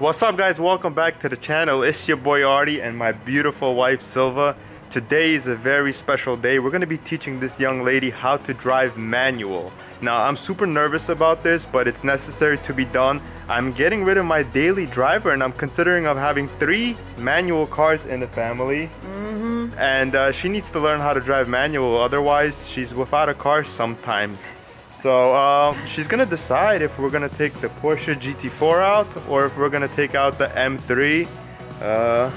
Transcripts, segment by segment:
What's up guys, welcome back to the channel. It's your boy Artie and my beautiful wife Silva. Today is a very special day. We're gonna be teaching this young lady how to drive manual. Now I'm super nervous about this, but it's necessary to be done. I'm getting rid of my daily driver and I'm considering of having three manual cars in the family. Mm-hmm. And uh, she needs to learn how to drive manual, otherwise she's without a car sometimes. So uh, she's gonna decide if we're gonna take the Porsche GT4 out or if we're gonna take out the M3. Uh,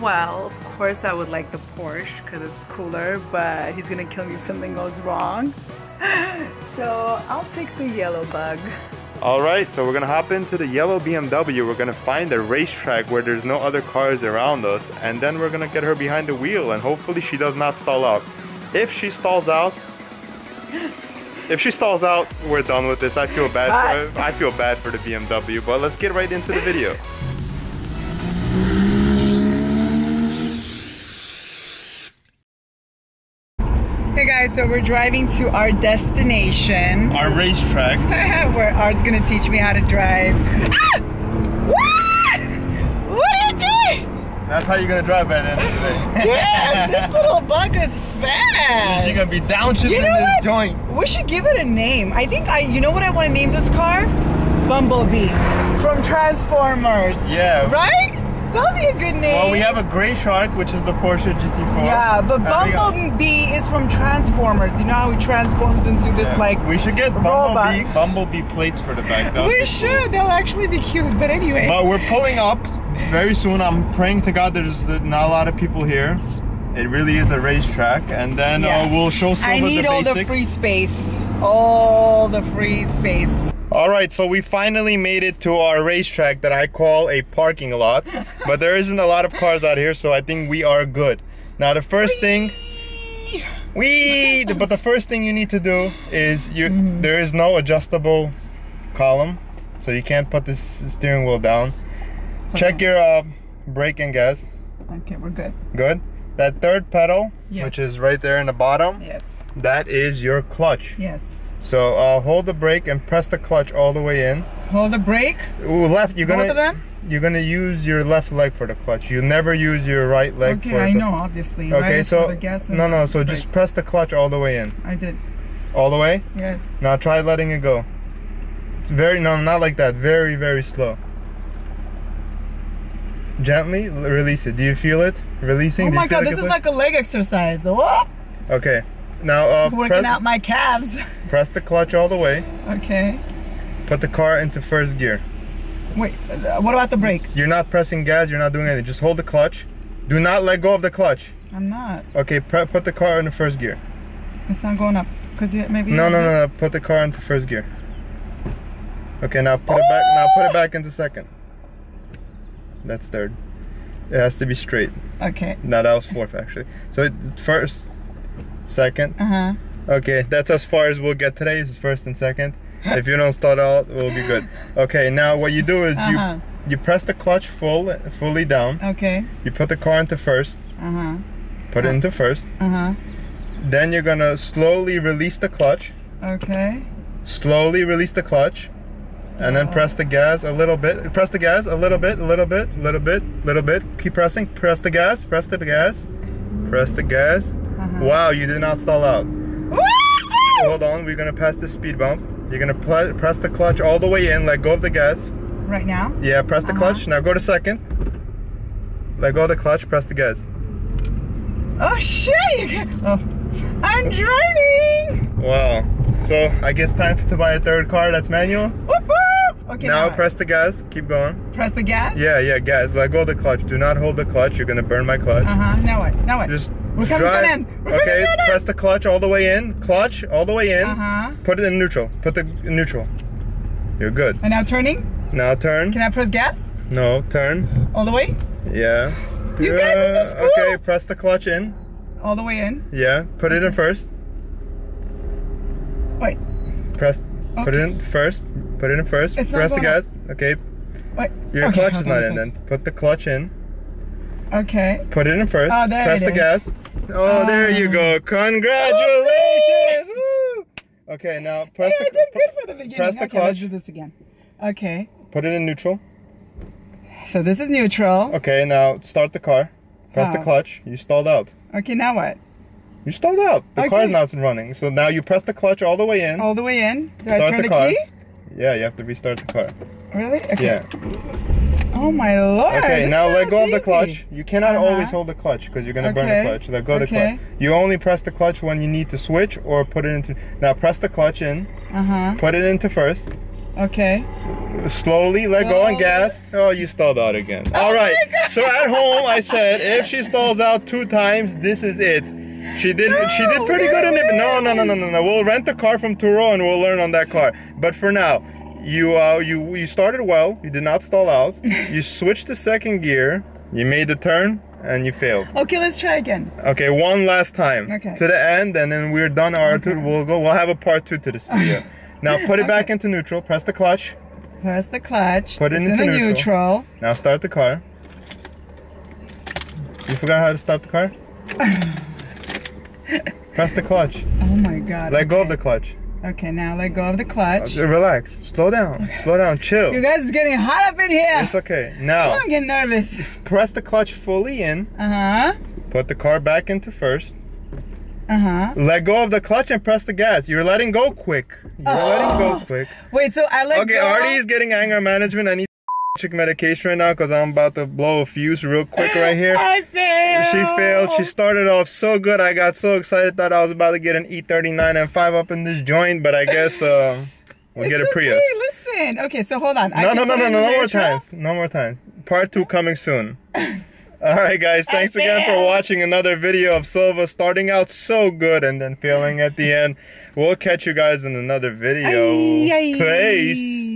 Well, of course I would like the Porsche because it's cooler, but he's gonna kill me if something goes wrong. So I'll take the yellow bug. all right, so we're gonna hop into the yellow BMW. We're gonna find a racetrack where there's no other cars around us, and then we're gonna get her behind the wheel, and hopefully she does not stall out. If she stalls out, if she stalls out, we're done with this. I feel bad. For, I feel bad for the BMW, but let's get right into the video. Hey guys, so we're driving to our destination Our racetrack. where Art's gonna teach me how to drive. Ah! That's how you're gonna drive by the end of the day. Yeah, this little bug is fast. You're gonna be downshifting You know this what? joint. We should give it a name. I think I, you know what I want to name this car? Bumblebee from Transformers. Yeah. Right? That'll be a good name. Well, we have a gray shark, which is the Porsche GT4. Yeah, but got- uh, Bumblebee is from Transformers. You know how he transforms into this yeah. like. we should get. Bumblebee, Bumblebee plates for the back. Would We should. That'll actually be cute. But anyway. Cool. But we're pulling up very soon. I'm praying to God there's not a lot of people here. It really is a racetrack, and then Yeah. uh, we'll show Silva I need the all basics. the free space. All the free space. All right, so we finally made it to our racetrack that I call a parking lot, but there isn't a lot of cars out here, so I think we are good. Now the first thing, we, but the first thing you need to do is you. Mm-hmm. there is no adjustable column, so you can't put this steering wheel down. Check okay. your uh, brake and gas. Okay, we're good. Good. That third pedal, Yes. which is right there in the bottom, Yes. that is your clutch. Yes. So uh, hold the brake and press the clutch all the way in. Hold the brake. Ooh, left. You're gonna. Both of them? You're gonna use your left leg for the clutch. You never use your right leg Okay, for I the. know, obviously. Okay, right so for the gas and no, no. So brake. just press the clutch all the way in, I did. all the way. Yes. Now try letting it go. It's very no, not like that. Very, very slow. Gently release it. Do you feel it releasing? Oh my god, this it's is like a leg exercise. Oh, Okay. Now uh, working press, out my calves. press the clutch all the way. Okay. Put the car into first gear. Wait, uh, what about the brake? You're not pressing gas. You're not doing anything. Just hold the clutch. Do not let go of the clutch. I'm not. Okay, put the car into first gear. It's not going up. Because you maybe. No, no, no, no. Put the car into first gear. Okay, now put it back. Now put it back into second. That's third. It has to be straight. Okay. No, that was fourth actually. So it, first, second. Uh huh. Okay, that's as far as we'll get today. Is first and second. If you don't start out, we'll be good. Okay, now what you do is Uh-huh. you you press the clutch full fully down. Okay. You put the car into first. Uh huh. Put it into first. Uh huh. Then you're gonna slowly release the clutch. Okay. slowly release the clutch and then press the gas a little bit press the gas a little bit a little bit a little bit a little bit keep pressing press the gas press the gas press the gas Uh-huh. wow you did not stall out hold on we're gonna pass the speed bump you're gonna press the clutch all the way in let go of the gas Right now. yeah press the Uh-huh. clutch now go to second let go of the clutch press the gas Oh shit! Oh. I'm driving. wow so i guess time to buy a third car that's manual. Okay. now what? press the gas keep going Press the gas. Yeah, yeah, gas. let go of the clutch. Do not hold the clutch. You're gonna burn my clutch. Uh huh. Now what? Now what? Just We're coming to an end. We're coming okay, to an end. press the clutch all the way in. Clutch all the way in. Uh huh. Put it in neutral. Put the neutral. You're good. And now turning. Now turn. Can I press gas No, turn. all the way? Yeah. You guys, this is cool. Okay, press the clutch in. All the way in. Yeah, put it in first. Wait. Press. Put it in first. Put it in first. It's press the up. gas. Okay. Wait. Your okay, clutch is not in then. Put the clutch in. Okay. Put it in first. Oh, there Press it the is. gas. Oh, there you go. Ah. Congratulations. Woo. Okay, now press Hey, I the did good for the beginning. press the okay, let's clutch. do this again. Okay. Put it in neutral. So this is neutral. Okay, now start the car. Press the clutch. You stalled out. Okay, now what? You stalled out. The Okay. car's not running. So now you press the clutch all the way in. All the way in. Do I Start turn the the, car. key? Yeah, you have to restart the car. Really? Okay. Yeah. Oh my lord. Okay, now let go of the easy. clutch. You cannot Uh-huh. always hold the clutch because you're gonna burn the clutch. Let go of the Okay. clutch. You only press the clutch when you need to switch or put it into. Now press the clutch in. Uh huh. Put it into first. Okay. Slowly let go and Slowly. gas. Oh, you stalled out again. All right. my God. So at home, I said if she stalls out two times, this is it. She did. she did pretty good in it. No, no, no, no, no, no. We'll rent a car from Turo and we'll learn on that car. But for now, you uh, you you started well. You did not stall out. you switched to second gear. You made the turn and you failed. Okay, let's try again. Okay, one last time. Okay. To the end, and then we're done. Our two, we'll go. We'll have a part two to this video. now put it back into neutral. Press the clutch. Press the clutch. Put it it's into in neutral. neutral. Now start the car. You forgot how to start the car? Press the clutch. Oh my god. Let go of the clutch. Okay, now let go of the clutch. Uh, Relax. Slow down. Slow down. Chill. You guys, it's getting hot up in here. It's okay. Now, I'm getting nervous. press the clutch fully in. Uh huh. Put the car back into first. Uh huh. Let go of the clutch and press the gas. You're letting go quick. You're letting go quick. Wait, so I let Okay, go. Artie is getting anger management. I need medication right now because I'm about to blow a fuse real quick right here. I failed. She failed. She started off so good. I got so excited. Thought I was about to get an E39 M5 up in this joint, but I guess um, we'll It's get a okay, Prius. Listen. Okay, so hold on. No, no, no, no, no, no more times. No more times. Part two coming soon. All right, guys. Thanks again for watching another video of Silva starting out so good and then failing at the end. We'll catch you guys in another video. Ay, ay. Peace.